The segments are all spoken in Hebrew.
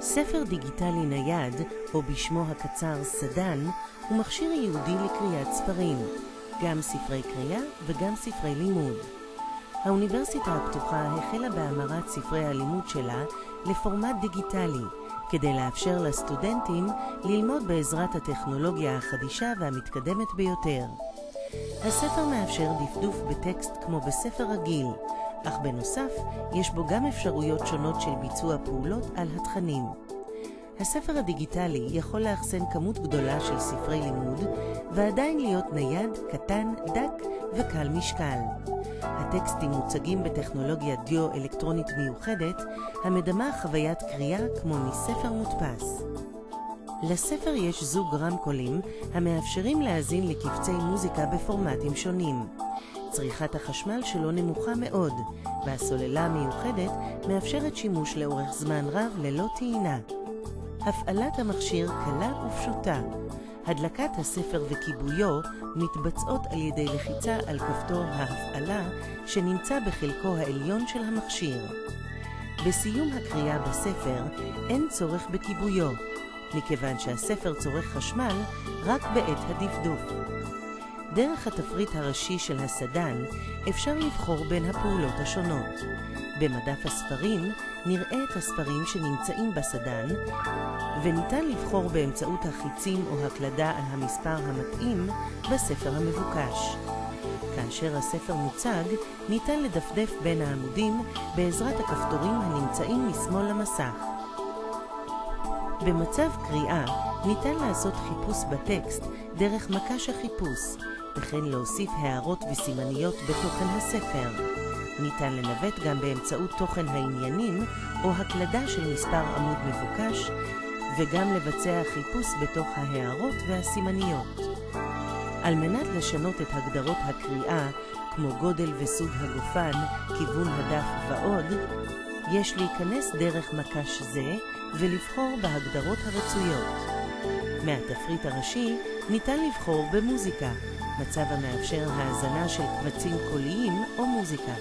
ספר דיגיטלי נייד, או בשמו הקצר סדן, הוא מכשיר ייעודי לקריאת ספרים, גם ספרי קריאה וגם ספרי לימוד. האוניברסיטה הפתוחה החלה בהמרת ספרי הלימוד שלה לפורמט דיגיטלי, כדי לאפשר לסטודנטים ללמוד בעזרת הטכנולוגיה החדישה והמתקדמת ביותר. הספר מאפשר דפדוף בטקסט כמו בספר רגיל, אך בנוסף יש בו גם אפשרויות שונות של ביצוע פעולות על התכנים. הספר הדיגיטלי יכול לאחסן כמות גדולה של ספרי לימוד ועדיין להיות נייד, קטן, דק וקל משקל. הטקסטים מוצגים בטכנולוגיה דיו-אלקטרונית מיוחדת המדמה חוויית קריאה כמו מספר מודפס. לספר יש זוג רמקולים המאפשרים להאזין לקבצי מוזיקה בפורמטים שונים. צריכת החשמל שלו נמוכה מאוד, והסוללה המיוחדת מאפשרת שימוש לאורך זמן רב ללא טעינה. הפעלת המכשיר קלה ופשוטה. הדלקת הספר וכיבויו מתבצעות על ידי לחיצה על כפתור ההפעלה שנמצא בחלקו העליון של המכשיר. בסיום הקריאה בספר אין צורך בכיבויו, מכיוון שהספר צורך חשמל רק בעת הדפדוף. דרך התפריט הראשי של הסדן אפשר לבחור בין הפעולות השונות. במדף הספרים נראה את הספרים שנמצאים בסדן, וניתן לבחור באמצעות החיצים או הקלדה על המספר המתאים בספר המבוקש. כאשר הספר מוצג, ניתן לדפדף בין העמודים בעזרת הכפתורים הנמצאים משמאל למסך. במצב קריאה ניתן לעשות חיפוש בטקסט דרך מקש החיפוש, וכן להוסיף הערות וסימניות בתוכן הספר. ניתן לנווט גם באמצעות תוכן העניינים או הקלדה של מספר עמוד מבוקש, וגם לבצע חיפוש בתוך ההערות והסימניות. על מנת לשנות את הגדרות הקריאה, כמו גודל וסוג הגופן, כיוון הדף ועוד, יש להיכנס דרך מקש זה ולבחור בהגדרות הרצויות. מהתפריט הראשי ניתן לבחור במוזיקה, מצב המאפשר האזנה של קבצים קוליים או מוזיקה.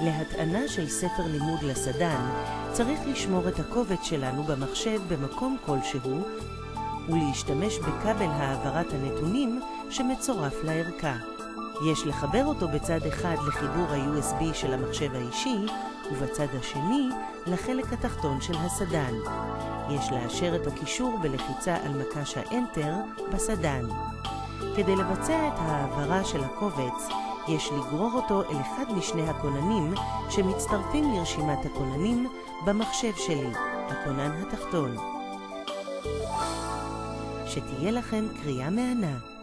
להטענה של ספר לימוד לסדן צריך לשמור את הקובץ שלנו במחשב במקום כלשהו ולהשתמש בכבל העברת הנתונים שמצורף לערכה. יש לחבר אותו בצד אחד לחיבור ה-USB של המחשב האישי ובצד השני לחלק התחתון של הסדן. יש לאשר את הקישור בלחיצה על מקש האנטר בסדן. כדי לבצע את ההעברה של הקובץ, יש לגרור אותו אל אחד משני הכוננים שמצטרפים לרשימת הכוננים במחשב שלי, הכונן התחתון. שתהיה לכם קריאה מהנה.